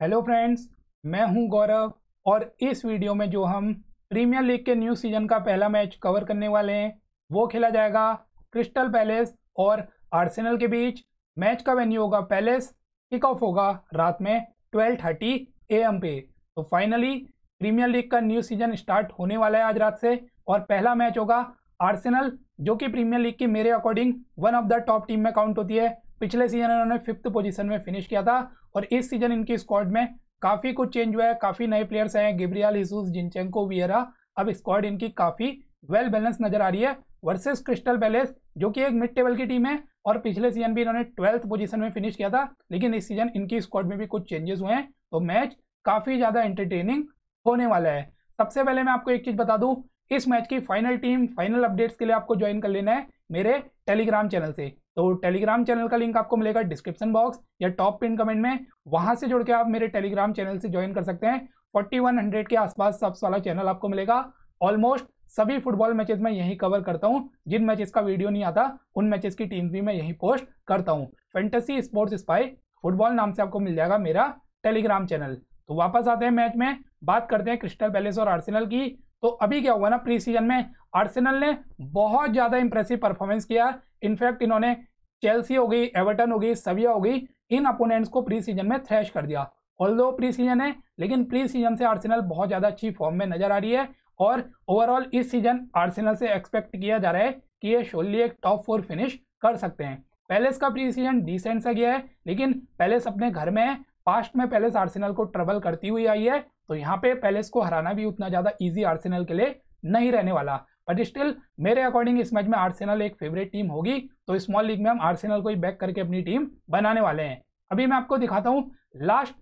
Hello friends मैं हूँ गौरव और इस वीडियो में जो हम प्रीमियर लीग के न्यू सीज़न का पहला मैच कवर करने वाले हैं, वो खेला जाएगा क्रिस्टल पैलेस और आर्सेनल के बीच। मैच का वेन्यू होगा पैलेस किक ऑफ़ होगा रात में 12:30 एम पे। तो फाइनली प्रीमियर लीग का न्यू सीज़न स्टार्ट होने वाला है आज रात से और पहला मैच होगा आर्सेनल जो कि प्रीमियर लीग की मेरे according one of the top team में काउंट होती है। पिछले सीज़न इन्होंने फिफ्थ पोजीशन में फिनिश किया था और इस सीज़न इनकी स्क्वाड में काफ़ी कुछ चेंज हुआ है, काफ़ी नए प्लेयर्स आए हैं गिब्रियाल हिसूस जिनचेंको वियरा अब स्क्वाड इनकी काफ़ी वेल बैलेंस नज़र आ रही है वर्सेस क्रिस्टल पैलेस जो कि एक मिड टेबल की टीम है और पिछले सीज़न भी इन्होंने ट्वेल्थ पोजीशन में फिनिश किया था, लेकिन इस सीज़न इनकी स्क्वाड में भी कुछ चेंजेस हुए हैं। तो मैच काफ़ी ज़्यादा एंटरटेनिंग होने वाला है। सबसे पहले मैं आपको एक चीज़ बता दूँ, इस मैच की फाइनल टीम फाइनल अपडेट्स के लिए आपको ज्वाइन कर लेना है। मेरे टेलीग्राम चैनल से। तो टेलीग्राम चैनल का लिंक आपको मिलेगा डिस्क्रिप्शन बॉक्स या टॉप पिन कमेंट में। वहाँ से जुड़ के आप मेरे टेलीग्राम चैनल से ज्वाइन कर सकते हैं। 4100 के आसपास सबस वाला चैनल आपको मिलेगा। ऑलमोस्ट सभी फुटबॉल मैचेस में यही कवर करता हूँ। जिन मैचेस का वीडियो नहीं आता, उन मैचेस की टीम भी मैं यही पोस्ट करता हूँ। फेंटेसी स्पोर्ट्स स्पाई फुटबॉल नाम से आपको मिल जाएगा मेरा टेलीग्राम चैनल तो वापस आते हैं मैच में। बात करते हैं क्रिस्टल पैलेस और आर्सेनल की। तो अभी क्या हुआ ना प्री सीज़न में आर्सेनल ने बहुत ज़्यादा इंप्रेसिव परफॉर्मेंस किया। इनफैक्ट इन्होंने चेल्सी हो गई एवर्टन हो गई सविया हो गई, इन अपोनेंट्स को प्री सीज़न में थ्रैश कर दिया। ऑल दो प्री सीज़न है, लेकिन प्री सीज़न से आर्सेनल बहुत ज़्यादा अच्छी फॉर्म में नज़र आ रही है और ओवरऑल इस सीज़न आर्सेनल से एक्सपेक्ट किया जा रहा है कि ये शोली एक टॉप फोर फिनिश कर सकते हैं। पैलेस का प्री सीज़न डिसेंट सा गया है, लेकिन पैलेस अपने घर में है पास्ट में पैलेस आर्सेनल को ट्रबल करती हुई आई है। तो यहाँ पे पैलेस को हराना भी उतना ज़्यादा ईजी आर्सेनल के लिए नहीं रहने वाला। बट स्टिल मेरे अकॉर्डिंग इस मैच में आर्सेनल एक फेवरेट टीम होगी तो स्मॉल लीग में हम आर्सेनल को ही बैक करके अपनी टीम बनाने वाले हैं। अभी मैं आपको दिखाता हूँ लास्ट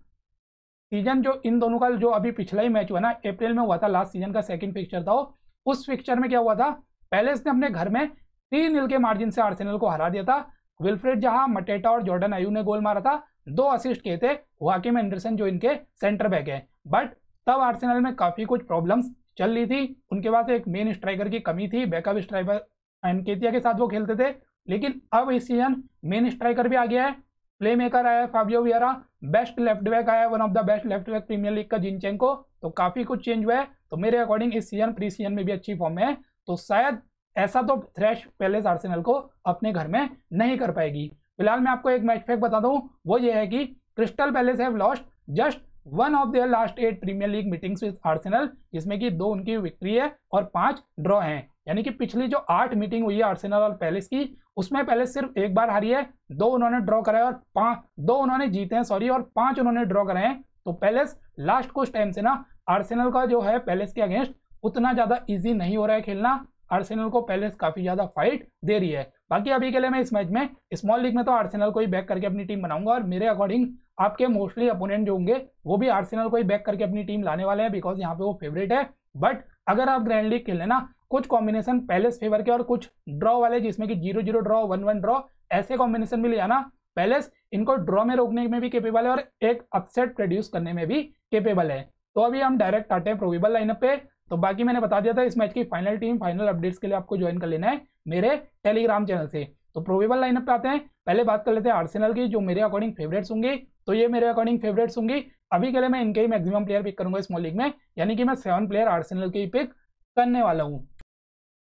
सीज़न जो इन दोनों का जो अभी पिछला ही मैच हुआ ना अप्रैल में हुआ था लास्ट सीज़न का सेकंड फिक्चर था वो, उस फिक्चर में क्या हुआ था? पैलेस ने अपने घर में तीन नील के मार्जिन से आर्सेनल को हरा दिया था। विल्फ्रेड जहाँ मटेटा और जॉर्डन आयू ने गोल मारा था। दो असिस्ट किए थे वाकिम एंडरसन जो इनके सेंटर बैक है। बट तब आर्सेनल में काफ़ी कुछ प्रॉब्लम्स चल रही थी। उनके पास एक मेन स्ट्राइकर की कमी थी बैकअप स्ट्राइकर एनकेतिया के साथ वो खेलते थे। लेकिन अब इस सीज़न मेन स्ट्राइकर भी आ गया है। प्ले मेकर आया Fabio Vieira best left back आया one of the best left back Premier League का जिनचेंको तो काफ़ी कुछ चेंज हुआ है। तो मेरे अकॉर्डिंग इस सीज़न प्री सीज़न में भी अच्छी फॉर्म में है। तो शायद ऐसा तो थ्रेश पैलेस आर्सेनल को अपने घर में नहीं कर पाएगी। फ़िलहाल मैं आपको एक मैच फैक्ट बता दूँ, वो ये है कि Crystal Palace have lost just one of their last eight Premier League meetings with Arsenal जिसमें कि दो उनकी विक्ट्री है और पाँच ड्रॉ हैं। यानी कि पिछली जो आठ मीटिंग हुई है आर्सेनल और पैलेस की, उसमें पैलेस सिर्फ़ एक बार हारी है, दो उन्होंने ड्रॉ कराए और पाँच दो उन्होंने जीते हैं सॉरी और पाँच उन्होंने ड्रॉ कराए हैं। तो पैलेस लास्ट कुछ टाइम से ना आर्सेनल का जो है पैलेस के अगेंस्ट उतना ज़्यादा ईजी नहीं हो रहा है खेलना। आर्सेनल को पैलेस काफ़ी ज़्यादा फाइट दे रही है। बाकी अभी के लिए मैं इस मैच में स्मॉल लीग में तो आर्सेनल को ही बैक करके अपनी टीम बनाऊँगा और मेरे अकॉर्डिंग आपके मोस्टली अपोनेंट जो होंगे, वो भी आर्सेनल को ही बैक करके अपनी टीम लाने वाले हैं बिकॉज़ यहाँ पे वो फेवरेट है। बट अगर आप ग्रैंड लीग खेल लेना कुछ कॉम्बिनेशन पैलेस फेवर के और कुछ ड्रॉ वाले, जिसमें कि zero zero draw one one draw ऐसे कॉम्बिनेशन भी ले आना पैलेस इनको ड्रॉ में रोकने में भी केपेबल है और एक अपसेट प्रोड्यूस करने में भी केपेबल है। तो अभी हम डायरेक्ट आते हैं प्रोविबल लाइनअप पे। तो बाकी मैंने बता दिया था इस मैच की फाइनल टीम फाइनल अपडेट्स के लिए आपको ज्वाइन कर लेना है मेरे टेलीग्राम चैनल से। तो प्रोवेबल लाइनअप पे आते हैं। पहले बात कर लेते हैं आर्सेनल की, जो मेरे अकॉर्डिंग फेवरेट्स होंगे। तो ये मेरे अकॉर्डिंग फेवरेट्स होंगी। अभी के लिए मैं इनके ही मैक्सिमम प्लेयर पिक करूँगा स्मॉल लीग में। यानी कि मैं सेवन प्लेयर आर्सेनल के ही पिक करने वाला हूँ।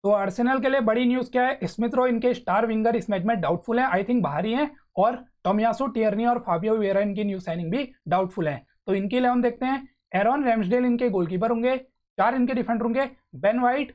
तो आर्सेनल के लिए बड़ी न्यूज़ क्या है? स्मिथ रो इनके स्टार विंगर इस मैच में डाउटफुल है आई थिंक बाहर ही हैं। और टोमियासो टियरनी और फाबियो वेरा इनकी न्यू साइनिंग भी डाउटफुल है। तो इनकी इलेवन देखते हैं। एरॉन रेम्सडेल इनके गोलकीपर होंगे। चार इनके डिफेंडर होंगे। बेन वाइट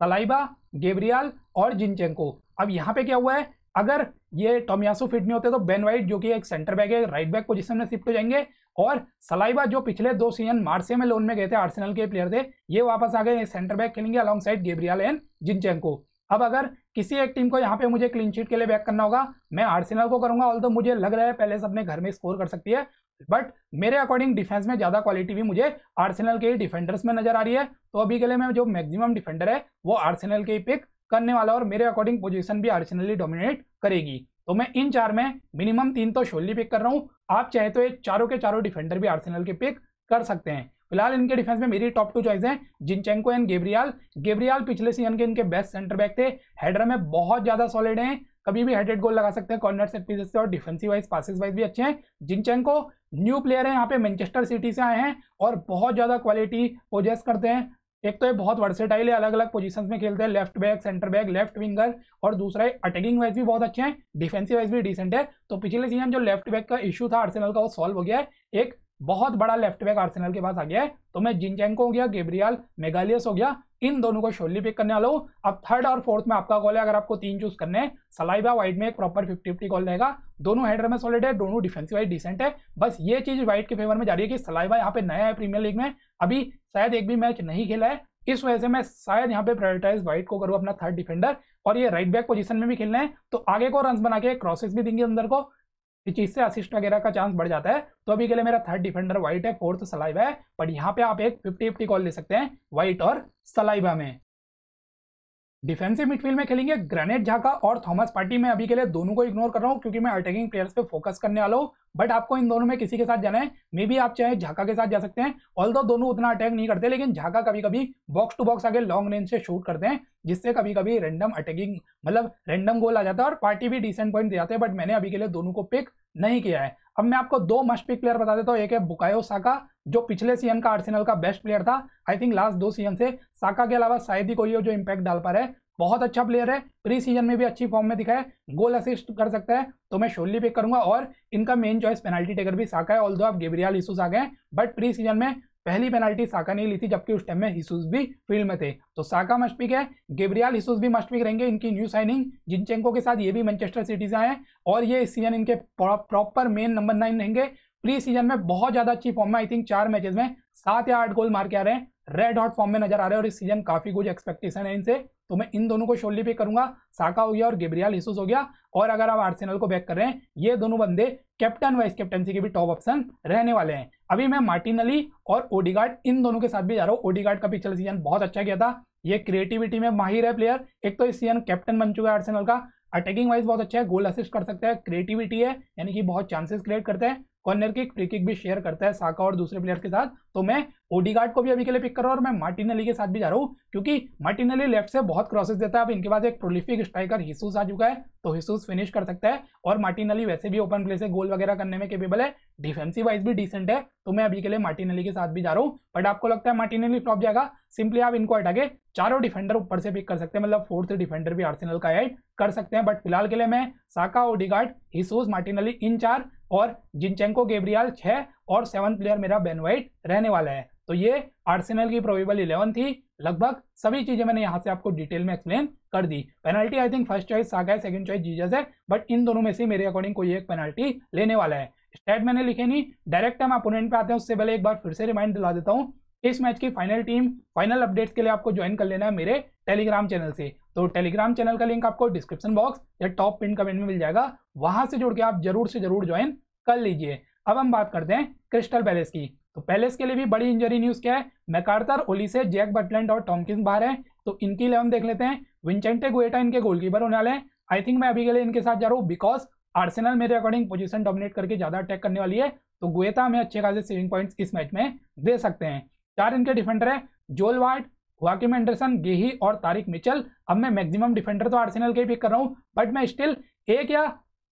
सलाइबा गेब्रियाल और जिनचेंको अब यहाँ पे क्या हुआ है? अगर ये टोमियासो फिट नहीं होते तो बेन वाइट जो कि एक सेंटर बैक है राइट बैक पोजीशन में शिफ्ट हो जाएँगे और सलाइबा जो पिछले दो सीज़न मार्से में लोन में गए थे आर्सेनल के प्लेयर थे, ये वापस आ गए सेंटर बैक खेलेंगे alongside Gabriel and Zinchenko अब अगर किसी एक टीम को यहाँ पे मुझे क्लीन शीट के लिए बैक करना होगा, मैं आर्सेनल को करूँगा ऑल तो मुझे लग रहा है पहले से अपने घर में स्कोर कर सकती है बट मेरे अकॉर्डिंग डिफेंस में ज़्यादा क्वालिटी भी मुझे आर्सेनल के डिफेंडर्स में नज़र आ रही है। तो अभी के लिए मैं जो मैक्सिमम डिफेंडर है, वो आर्सेनल के ही पिक करने वाला और मेरे अकॉर्डिंग पोजीशन भी आर्सेनल ही डोमिनेट करेगी। तो मैं इन चार में मिनिमम तीन तो शोली पिक कर रहा हूँ। आप चाहे तो ये चारों के चारों डिफेंडर भी आर्सेनल के पिक कर सकते हैं। फ़िलहाल इनके डिफेंस में मेरी टॉप टू चॉइस हैं जिनचेंको एंड गेब्रियाल। गेब्रियाल पिछले सीज़न के इनके बेस्ट सेंटर बैक थे। हेडर में बहुत ज़्यादा सॉलिड हैं। कभी भी हेडेड गोल लगा सकते हैं कॉर्नर सेट पीसेस से और डिफेंसिव वाइज पासिस वाइज भी अच्छे हैं। जिनचेंको न्यू प्लेयर है, यहाँ पे मैनचेस्टर सिटी से आए हैं और बहुत ज़्यादा क्वालिटी पोजेस करते हैं। एक तो ये बहुत वर्सेटाइल है अलग अलग पोजीशंस में खेलते हैं left back centre back left winger और दूसरा है अटैकिंग वाइज भी बहुत अच्छे हैं डिफेंसिव वाइज भी डिसेंट है। तो पिछले सीज़न जो लेफ़्ट बैक का इशू था आर्सेनल का, वो सॉल्व हो गया है। एक बहुत बड़ा लेफ़्ट बैक आर्सेनल के पास आ गया है। तो मैं जिनचेंको हो गया गेब्रियल मेगालियस हो गया, इन दोनों को शोली पिक करने वाला हूँ। अब थर्ड और फोर्थ में आपका कॉल है, अगर आपको तीन चूज़ करने हैं सलाइबा वाइट में एक प्रॉपर फिफ्टी फिफ्टी कॉल रहेगा। दोनों हेडर में सॉलिड है, दोनों डिफेंसिव वाइट डिसेंट है। बस ये चीज़ व्हाइट के फेवर में जा रही है कि सलाइबा यहाँ पे नया है प्रीमियर लीग में। अभी शायद एक भी मैच नहीं खेला है। इस वजह से मैं शायद यहाँ पे प्रायोरिटाइज व्हाइट को करूँ अपना थर्ड डिफेंडर और ये राइट बैक पोजीशन में भी खेलना है। तो आगे को रन बना के क्रॉसेस भी देंगे अंदर को। इस चीज़ से असिस्ट वगैरह का चांस बढ़ जाता है। तो अभी के लिए मेरा थर्ड डिफेंडर व्हाइट है फोर्थ सलाइवा है बट यहाँ पे आप एक फिफ्टी फिफ्टी कॉल ले सकते हैं व्हाइट और सलाइवा में। डिफेंसिव मिडफील्ड में खेलेंगे ग्रेनेड झाका और थॉमस पार्टी में अभी के लिए दोनों को इग्नोर कर रहा हूँ, क्योंकि मैं अटैकिंग प्लेयर्स पे फोकस करने वाला हूँ बट आपको इन दोनों में किसी के साथ जाना है। मे भी आप चाहे झाका के साथ जा सकते हैं ऑल दोनों उतना अटैक नहीं करते, लेकिन झाका कभी कभी बॉक्स टू बॉक्स आगे लॉन्ग रेंज से शूट करते हैं। जिससे कभी कभी रैंडम अटैकिंग मतलब रैंडम गोल आ जाता है और पार्टी भी डिसेंट पॉइंट दे जाते हैं बट मैंने अभी के लिए दोनों को पिक नहीं किया है। अब मैं आपको दो मस्ट पिक प्लेयर बता देता हूँ, एक है बुकायो साका जो पिछले सीज़न का आर्सेनल का बेस्ट प्लेयर था। आई थिंक लास्ट दो सीज़न से साका के अलावा शायद ही कोई जो इम्पैक्ट डाल पा रहा है, बहुत अच्छा प्लेयर है। प्री सीज़न में भी अच्छी फॉर्म में दिखा है गोल असिस्ट कर सकता है तो मैं शोली पिक करूँगा और इनका मेन चॉइस पेनाल्टी टेकर भी साका है ऑल दो आप गेब्रियाल इशूज आ गए बट प्री सीज़न में पहली पेनाल्टी साका ने ली थी, जबकि उस टाइम में हिसूस भी फ़ील्ड में थे। तो साका मस्ट पिक है गेब्रियाल हिसूस भी मस्ट पिक रहेंगे, इनकी न्यू साइनिंग जिनचेंको के साथ ये भी मैनचेस्टर सिटी से आए और ये इस सीज़न इनके प्रॉपर मेन नंबर नाइन रहेंगे। प्री सीज़न में बहुत ज़्यादा अच्छी फॉर्म में आई थिंक चार मैचेस में सात या आठ गोल मार के आ रहे हैं। रेड हॉट फॉर्म में नज़र आ रहे हैं और इस सीज़न काफ़ी कुछ एक्सपेक्टेशन है इनसे। तो मैं इन दोनों को शोली पे करूँगा। साका हो गया और गेब्रियाल हिसूस हो गया। और अगर आप आर्सेनल को बैक कर रहे हैं, ये दोनों बंदे कैप्टन वाइस कैप्टनसी के भी टॉप ऑप्शन रहने वाले हैं। अभी मैं मार्टिनली और ओडीगार्ड इन दोनों के साथ भी जा रहा हूँ। ओडीगार्ड का पिछले सीज़न बहुत अच्छा किया था। ये क्रिएटिविटी में माहिर है प्लेयर एक तो इस सीज़न कैप्टन बन चुका है आर्सेनल का। अटैकिंग वाइज बहुत अच्छा है। गोल असिस्ट कर सकता है। क्रिएटिविटी है। यानी कि बहुत चांसेस क्रिएट करते हैं। कॉर्नर किक फ्री किक भी शेयर करता है साका और दूसरे प्लेयर के साथ। तो मैं ओडीगार्ड को भी अभी के लिए पिक कर रहा हूँ और मैं मार्टिन अली के साथ भी जा रहा हूँ, क्योंकि मार्टिनली लेफ़्ट से बहुत क्रॉसेस देता है। अब इनके पास एक प्रोलिफिक स्ट्राइकर हिसूस आ चुका है तो हिसूस फिनिश कर सकता है और मार्टिन अली वैसे भी ओपन प्ले से गोल वगैरह करने में केपेबल है। डिफेंसिव वाइज भी डिसेंट है तो मैं अभी के लिए मार्टिन अली के साथ भी जा रहा हूँ। बट आपको लगता है मार्टिनली फ्लॉप जाएगा? सिंपली आप इनको हटा के चारों डिफेंडर ऊपर से पिक कर सकते हैं मतलब फोर्थ डिफेंडर भी आर्सेनल का ऐड कर सकते हैं। बट फ़िलहाल के लिए मैं Saka Odegaard Jesus Martinelli इन चार और जिनचेंको गेब्रियाल छः और सेवन प्लेयर मेरा बेन वाइट रहने वाला है। तो ये आर्सेनल की प्रोबेबल इलेवन थी। लगभग सभी चीज़ें मैंने यहाँ से आपको डिटेल में एक्सप्लेन कर दी। Penalty I think first choice Saka है सेकंड चॉइस जीजस है बट इन दोनों में से मेरे अकॉर्डिंग कोई एक पेनल्टी लेने वाला है। स्टैट मैंने लिखे नहीं। डायरेक्ट हम अपोनेंट पे आते हैं, उससे पहले एक बार फिर से रिमाइंड दिला देता हूँ। इस मैच की फाइनल टीम फाइनल अपडेट्स के लिए आपको ज्वाइन कर लेना है मेरे टेलीग्राम चैनल से। तो टेलीग्राम चैनल का लिंक आपको डिस्क्रिप्शन बॉक्स या टॉप पिन कमेंट में मिल जाएगा। वहाँ से जुड़ के आप ज़रूर से ज़रूर ज्वाइन कर लीजिए। अब हम बात करते हैं क्रिस्टल पैलेस की। तो पैलेस के लिए भी बड़ी इंजरी न्यूज़ क्या है? मैकार्टर ओलिसे जैक बटलैंड और टॉमकिन बाहर है। तो इनकी इलेवन देख लेते हैं, विंचेंटे गुएटा इनके गोलकीपर होने वाले हैं। आई थिंक मैं अभी के लिए इनके साथ जा रहा हूँ बिकॉज़ आर्सेनल मेरे अकॉर्डिंग पोजीशन डोमिनेट करके ज़्यादा अटैक करने वाली है। तो गुएता हमें अच्छे खासे सेविंग पॉइंट्स इस मैच में दे सकते हैं। चार इनके डिफेंडर है जोल वार्ड वाकिम एंडरसन गेही और तारिक मिचल। अब मैं मैक्सिमम डिफेंडर तो आर्सेनल के ही पिक कर रहा हूँ बट मैं स्टिल एक या,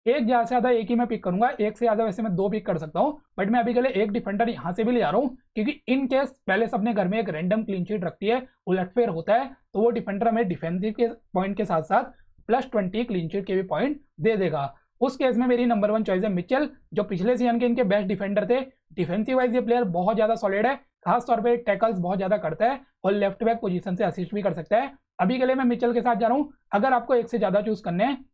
एक ज़्यादा से ज़्यादा एक ही मैं पिक करूँगा। एक से ज़्यादा वैसे मैं दो पिक कर सकता हूँ बट मैं अभी के लिए एक डिफेंडर यहाँ से भी ले आ रहा हूँ, क्योंकि इन केस पहले अपने घर में एक रैंडम क्लीन शीट रखती है उलटफेर होता है तो वो डिफेंडर हमें डिफेंसिव के पॉइंट के साथ साथ प्लस ट्वेंटी क्लीन शीट के भी पॉइंट दे देगा। उस केस में मेरी नंबर वन चॉइस है मिचल जो पिछले सीज़न के इनके बेस्ट डिफेंडर थे। डिफेंसिव वाइज ये प्लेयर बहुत ज़्यादा सॉलिड है। खासतौर पर टैकल्स बहुत ज़्यादा करता है और लेफ़्ट बैक पोजीशन से असिस्ट भी कर सकता है। अभी के लिए मैं मिचल के साथ जा रहा हूँ। अगर आपको एक से ज़्यादा चूज़ करने हैं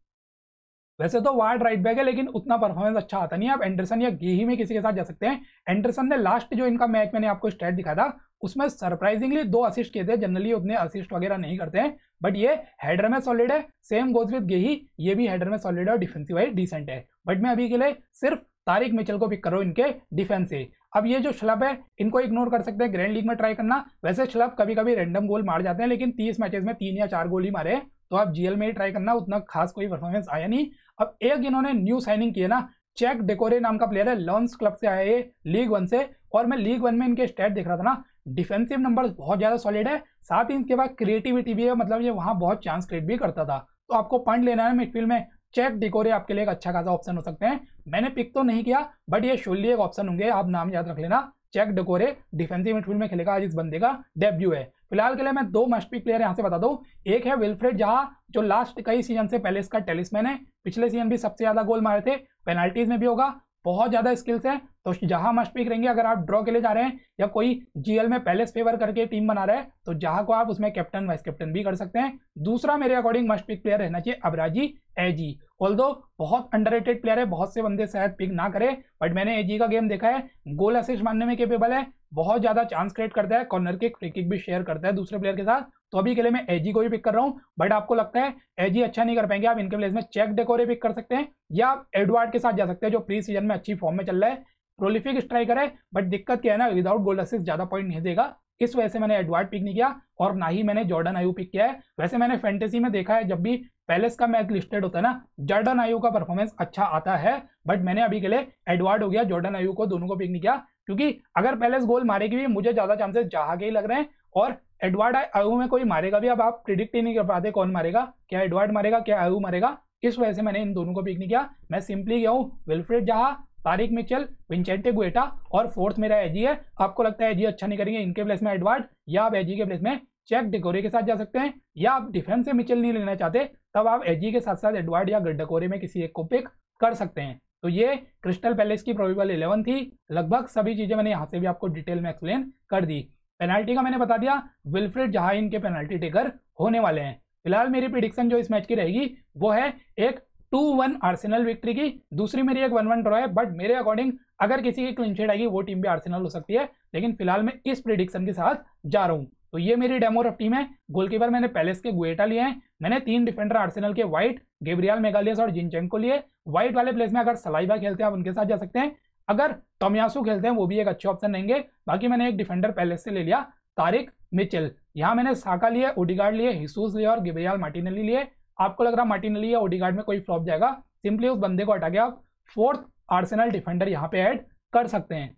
वैसे तो वार्ड राइट बैक है, लेकिन उतना परफॉर्मेंस अच्छा आता नहीं आप एंडरसन या गेही में किसी के साथ जा सकते हैं। एंडरसन ने लास्ट जो इनका मैच मैंने आपको स्टैट दिखाया था, उसमें सरप्राइजिंगली दो असिस्ट किए थे। जनरली उतने असिस्ट वगैरह नहीं करते हैं। बट ये हेडर में सॉलिड है। सेम गोज विद गेही ये भी हेडर में सॉलिड है और डिफेंसिव वाइज डिसेंट है। बट मैं अभी के लिए सिर्फ़ तारिक मिचल को पिक करो इनके डिफेंस से। अब ये जो श्लब है, इनको इग्नोर कर सकते हैं। ग्रैंड लीग में ट्राई करना। वैसे श्लब कभी कभी रैंडम गोल मार जाते हैं, लेकिन तीस मैचेस में तीन या चार गोल ही मारे तो आप जीएल में ही ट्राई करना। उतना खास कोई परफॉर्मेंस आया नहीं। अब एक इन्होंने न्यू साइनिंग किया ना चेक डेकोरे नाम का प्लेयर है लॉन्स क्लब से आए लीग वन से, और मैं लीग वन में इनके स्टेट देख रहा था ना डिफेंसिव नंबर बहुत ज़्यादा सॉलिड है, साथ ही इनके बाद क्रिएटिविटी भी है मतलब ये वहाँ बहुत चांस क्रिएट भी करता था। तो आपको पॉइंट लेना है मिडफील्ड में चेक डिकोरे आपके लिए एक अच्छा खासा ऑप्शन हो सकते हैं। मैंने पिक तो नहीं किया बट ये शुल्ली एक ऑप्शन होंगे, आप नाम याद रख लेना। चेक डकोरे डिफेंसिव मिडफील्ड में खेलेगा आज इस बंदे का डेब्यू है। फ़िलहाल के लिए मैं दो मस्ट प्लेयर यहाँ से बता दूँ। एक है विल्फ्रेड जहाँ जो लास्ट कई सीज़न से पहले इसका टेलिसमैन है। पिछले सीज़न भी सबसे ज़्यादा गोल मारे थे। पेनाल्टीज में भी होगा। बहुत ज़्यादा स्किल्स है तो जहाँ मस्ट पिक रहेंगे, अगर आप ड्रॉ के लिए जा रहे हैं, या कोई जीएल में पहले फेवर करके टीम बना रहे हैं तो जहाँ को आप उसमें कैप्टन वाइस कैप्टन भी कर सकते हैं। दूसरा मेरे अकॉर्डिंग मस्ट पिक प्लेयर रहना चाहिए, अबराजी एजी ऑल बहुत अंडर प्लेयर है, बहुत से बंदे शायद पिक ना करे बट मैंने एजी का गेम देखा है गोल असिस्ट मानने में केपेबल है बहुत ज़्यादा चांस क्रिएट करता है कॉर्नर के फ्री किक भी शेयर करता है दूसरे प्लेयर के साथ। तो अभी के लिए मैं एजी को भी पिक कर रहा हूँ बट आपको लगता है एजी अच्छा नहीं कर पाएँगे, आप इनके प्लेस में चेक डेकोरे पिक कर सकते हैं, या आप एडवार्ड के साथ जा सकते हैं, जो प्री सीज़न में अच्छी फॉर्म में चल रहा है। प्रोलिफिक स्ट्राइकर है बट दिक्कत क्या है ना विदाउट गोल्ड असिस्ट ज़्यादा पॉइंट नहीं देगा। इस वजह से मैंने एडवार्ड पिक नहीं किया, और ना ही मैंने जॉर्डन आयु पिक किया है। वैसे मैंने फैंटेसी में देखा है, जब भी पैलेस का मैच लिस्टेड होता है ना जॉर्डन आयु का परफॉर्मेंस अच्छा आता है बट मैंने अभी के लिए एडवर्ड हो गया जॉर्डन आयु को दोनों को पिक नहीं किया। क्योंकि अगर पैलेस गोल मारेगी भी, मुझे ज़्यादा चांसेस जहा के ही लग रहे हैं। और एडवार्ड आयु में कोई मारेगा भी, अब आप प्रिडिक्ट ही नहीं कर पाते कौन मारेगा, क्या एडवार्ड मारेगा, क्या आयु मारेगा। इस वजह से मैंने इन दोनों को पिक नहीं किया। मैं सिंपली गया हूँ विल्फ्रेड जहा तारिक मिचल विंचेंटे गुएटा और फोर्थ मेरा एजी है। आपको लगता है एजी अच्छा नहीं करेंगे, इनके प्लेस में एडवार्ड या आप एजी के प्लेस में चेक डिकोरे के साथ जा सकते हैं, या आप डिफेंस से मिचल नहीं लेना चाहते, तब आप एजी के साथ साथ एडवार्ड या डिकोरे में किसी एक को पिक कर सकते हैं। तो ये क्रिस्टल पैलेस की प्रोबेबल इलेवन थी। लगभग सभी चीज़ें मैंने यहाँ से भी आपको डिटेल में एक्सप्लेन कर दी। पेनाल्टी का मैंने बता दिया विल्फ्रेड जहाँ इनके पेनाल्टी टेकर होने वाले हैं। फ़िलहाल मेरी प्रिडिक्शन जो इस मैच की रहेगी, वो है एक टू वन आर्सेनल विक्ट्री की, दूसरी मेरी एक वन वन ड्रॉ है बट मेरे अकॉर्डिंग अगर किसी की क्लिनशेड आएगी, वो टीम भी आर्सेनल हो सकती है। लेकिन फ़िलहाल मैं इस प्रिडिक्शन के साथ जा रहा हूँ। तो ये मेरी डेमो ऑफ़ टीम है। गोलकीपर मैंने पैलेस के गुएटा लिए हैं। मैंने तीन डिफेंडर आर्सेनल के व्हाइट गेब्रियल मेगालियस और जिनचेंको लिए। व्हाइट वाले प्लेस में अगर सलाइबा खेलते हैं, आप उनके साथ जा सकते हैं। अगर टोमियासु खेलते हैं, वो भी एक अच्छे ऑप्शन रहेंगे बाकी मैंने एक डिफेंडर पैलेस से ले लिया तारिक मिचेल यहाँ मैंने साका लिए ओडिगार्ड लिए हिसूस लिए और गिब्रियाल मार्टिनली लिए। आपको लग रहा मार्टिनली या ओडिगार्ड में कोई फ्लॉप जाएगा? सिंपली उस बंदे को हटा के आप फोर्थ आर्सेनल डिफेंडर यहाँ पे ऐड कर सकते हैं।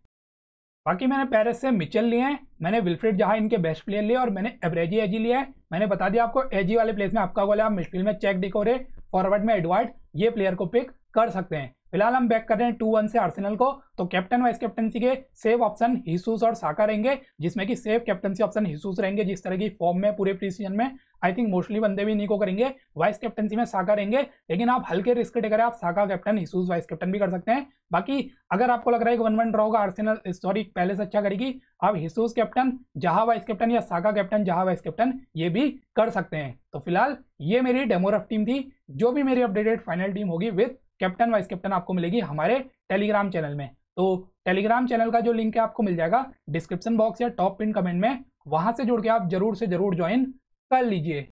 बाकी मैंने पेरिस से मिचल लिए हैं, मैंने विल्फ्रेड जहाँ इनके बेस्ट प्लेयर लिए और मैंने एवरेजी एजी लिया है। मैंने बता दिया आपको एजी वाले प्लेस में आपका गोल है, आप मिडफील्ड में चेक डिकोरे फॉरवर्ड में एडवर्ड ये प्लेयर को पिक कर सकते हैं। फ़िलहाल हम बैक कर रहे हैं टू वन से आर्सेनल को। तो कैप्टन वाइस कैप्टनसी के सेफ़ ऑप्शन हिसूस और साका रहेंगे, जिसमें कि सेफ़ कैप्टनसी ऑप्शन हिसूस रहेंगे, जिस तरह की फॉर्म में पूरे प्री सीज़न में। आई थिंक मोस्टली बंदे भी नहीं को करेंगे वाइस कैप्टनसी में साका रहेंगे। लेकिन आप हल्के रिस्क टेकर आप Saka captain Jesus vice captain भी कर सकते हैं। बाकी अगर आपको लग रहा है कि वन वन ड्रॉ होगा आर्सेनल सॉरी पहले से अच्छा करेगी, आप हिसूस कैप्टन जहाँ वाइस कैप्टन या साका कैप्टन जहाँ वाइस कैप्टन ये भी कर सकते हैं। तो फ़िलहाल ये मेरी डेमोरफ टीम थी। जो भी मेरी अपडेटेड फाइनल टीम होगी विथ कैप्टन वाइस कैप्टन आपको मिलेगी हमारे टेलीग्राम चैनल में। तो टेलीग्राम चैनल का जो लिंक है आपको मिल जाएगा। डिस्क्रिप्शन बॉक्स या टॉप पिन कमेंट में। वहाँ से जुड़ के आप ज़रूर से ज़रूर ज्वाइन कर लीजिए।